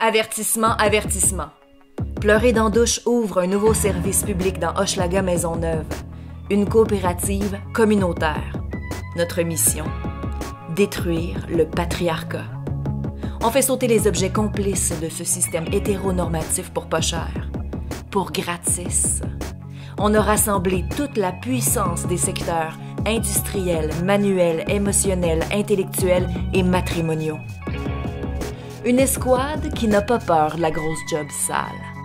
Avertissement, avertissement. Pleurer dans douche ouvre un nouveau service public dans Hochelaga Maisonneuve, une coopérative communautaire. Notre mission détruire le patriarcat. On fait sauter les objets complices de ce système hétéronormatif pour pas cher, pour gratis. On a rassemblé toute la puissance des secteurs industriels, manuels, émotionnels, intellectuels et matrimoniaux. Une escouade qui n'a pas peur de la grosse job sale.